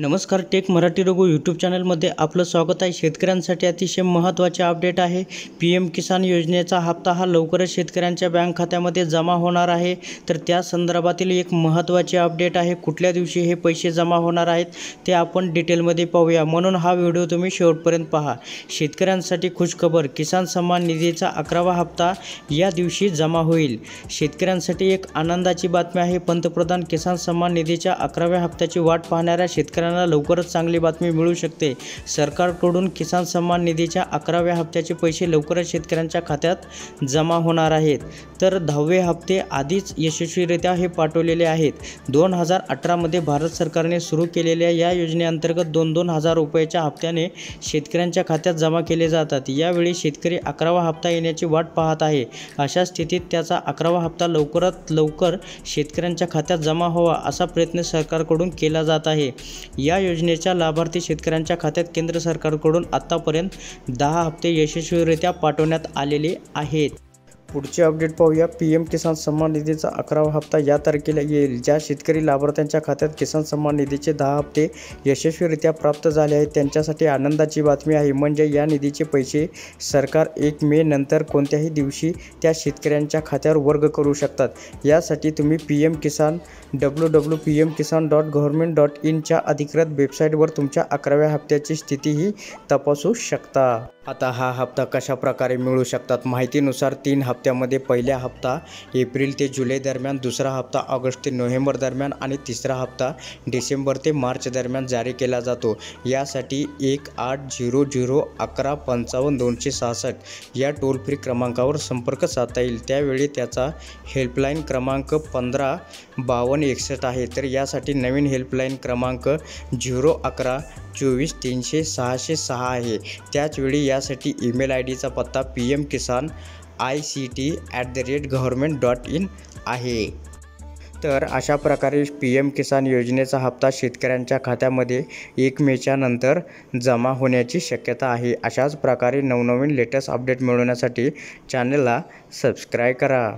नमस्कार take Marathi Raghu YouTube चॅनलमध्ये आपलं स्वागत आहे. शेतकऱ्यांसाठी अतिशय महत्त्वाचे अपडेट आहे. पी एम किसान योजनेचा हप्ता हा लवकरच शेतकऱ्यांच्या बँक खात्यामध्ये जमा होणार आहे. तर त्या संदर्भातील एक महत्त्वाचे अपडेट आहे. कुठल्या दिवशी हे पैसे जमा होणार आहेत ते आपण डिटेलमध्ये पाहूया. म्हणून हा व्हिडिओ तुम्ही शेवटपर्यंत पहा. शेतकऱ्यांसाठी खुशखबर किसान सन्मान निधीचा अकरावा हप्ता या दिवशी जमा होईल. शेतकऱ्यांसाठी एक आनंदाची बातमी आहे. पंतप्रधान किसान सन्मान निधीच्या अकराव्या हप्त्याची वाट पाहणाऱ्या शेतकऱ्यांना लवकरच चांगली बातमी मिळू शकते. सरकारकडून किसान सन्मान निधीच्या अकराव्या हप्त्याचे पैसे लवकरच शेतकऱ्यांच्या खात्यात जमा होणार आहेत. तर दहावे हप्ते आधीच यशस्वीरित्या हे पाठवलेले आहेत. दोन हजार अठरामध्ये भारत सरकारने सुरू केलेल्या या योजनेअंतर्गत दोन दोन हजार रुपयाच्या हप्त्याने शेतकऱ्यांच्या खात्यात जमा केले जातात. यावेळी शेतकरी अकरावा हप्ता येण्याची वाट पाहत आहे. अशा स्थितीत त्याचा अकरावा हप्ता लवकरात लवकर शेतकऱ्यांच्या खात्यात जमा व्हावा असा प्रयत्न सरकारकडून केला जात आहे. या योजनेच्या लाभार्थी शेतकऱ्यांच्या खात्यात केंद्र सरकारकडून आत्तापर्यंत दहा हप्ते यशस्वीरित्या पाठवण्यात आलेले आहेत. पुढचे अपडेट पाहूया. पी एम किसान सन्मान निधीचा अकरावा हप्ता या तारखेला येईल. ज्या शेतकरी लाभार्थ्यांच्या खात्यात किसान सन्मान निधीचे दहा हप्ते यशस्वीरित्या प्राप्त झाले आहेत त्यांच्यासाठी आनंदाची बातमी आहे. म्हणजे या निधीचे पैसे सरकार एक मे नंतर कोणत्याही दिवशी त्या शेतकऱ्यांच्या खात्यावर वर्ग करू शकतात. यासाठी तुम्ही P M Kisan W W P M Kisan dot government dot इनच्या अधिकृत वेबसाईटवर तुमच्या अकराव्या हप्त्याची स्थितीही तपासू शकता. आता हा हप्ता कशा प्रकारे मिळू शकतात? माहितीनुसार तीन हप्त्यामध्ये पहिला हप्ता एप्रिल ते जुलै दरम्यान दुसरा हप्ता ऑगस्ट ते नोव्हेंबर दरम्यान आणि तिसरा हप्ता डिसेंबर ते मार्च दरम्यान जारी केला जातो. यासाठी एक आठ झिरो झिरो अकरा पंचावन्न दोनशे सहासष्ट या टोल फ्री क्रमांकावर संपर्क साधता येईल. त्यावेळी त्याचा हेल्पलाईन क्रमांक पंधरा बावन्न एकसष्ट आहे. तर यासाठी नवीन हेल्पलाईन क्रमांक झिरो अकरा चोवीस तीनशे सहाशे सहा आहे. त्याचवेळी यासाठी ईमेल आय डीचा पत्ता P M Kisan I C T at the rate government dot in आहे. तर अशा प्रकारे पी एम किसान योजनेचा हप्ता शेतकऱ्यांच्या खात्यामध्ये एक मेच्या नंतर जमा होण्याची शक्यता आहे. अशाच प्रकारे नवनवीन लेटेस्ट अपडेट मिळवण्यासाठी चॅनलला सबस्क्राईब करा.